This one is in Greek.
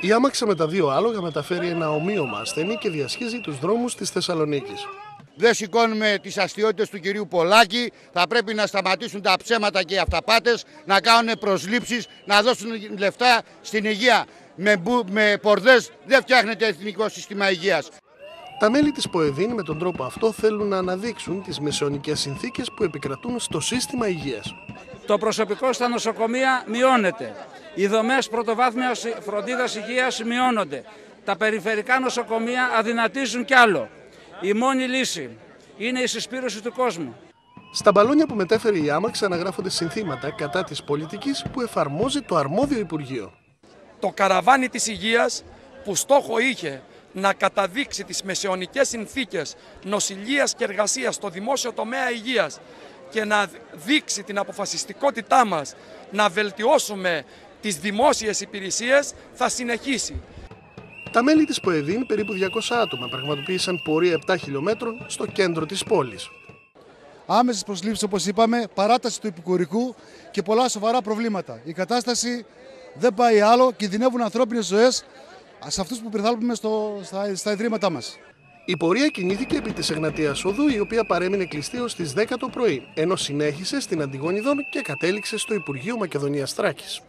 Η άμαξα με τα δύο άλογα μεταφέρει ένα ομοίωμα ασθενή και διασχίζει τους δρόμους της Θεσσαλονίκης. Δεν σηκώνουμε τις αστείωτες του κυρίου Πολάκη. Θα πρέπει να σταματήσουν τα ψέματα και οι αυταπάτες, να κάνουν προσλήψεις, να δώσουν λεφτά στην υγεία. Με, με πορδές δεν φτιάχνεται εθνικό σύστημα υγείας. Τα μέλη της ΠΟΕΔΗΝ με τον τρόπο αυτό θέλουν να αναδείξουν τις μεσαιωνικές συνθήκες που επικρατούν στο σύστημα υγείας. Το προσωπικό στα νοσοκομεία μειώνεται. Οι δομές πρωτοβάθμιας φροντίδας υγείας μειώνονται. Τα περιφερικά νοσοκομεία αδυνατίζουν κι άλλο. Η μόνη λύση είναι η συσπήρωση του κόσμου. Στα μπαλόνια που μετέφερε η άμαξα αναγράφονται συνθήματα κατά της πολιτικής που εφαρμόζει το αρμόδιο Υπουργείο. Το καραβάνι της υγείας που στόχο είχε να καταδείξει τις μεσαιωνικές συνθήκες νοσηλείας και εργασίας στο δημόσιο τομέα υγείας και να δείξει την αποφασιστικότητά μας να βελτιώσουμε τις δημόσιες υπηρεσίες θα συνεχίσει. Τα μέλη της ΠΟΕΔΗΝ, περίπου 200 άτομα, πραγματοποίησαν πορεία 7 χιλιόμετρων στο κέντρο της πόλης. Άμεσες προσλήψεις, όπως είπαμε, παράταση του υπηκουρικού και πολλά σοβαρά προβλήματα. Η κατάσταση δεν πάει άλλο, κινδυνεύουν ανθρώπινες ζωές σε αυτούς που περιθάλπουμε στο, στα, στα ιδρύματά μας. Η πορεία κινήθηκε επί της Εγνατίας Οδού, η οποία παρέμεινε κλειστή ως τις 10 το πρωί, ενώ συνέχισε στην Αντιγόνιδον και κατέληξε στο Υπουργείο Μακεδονίας Τράκης.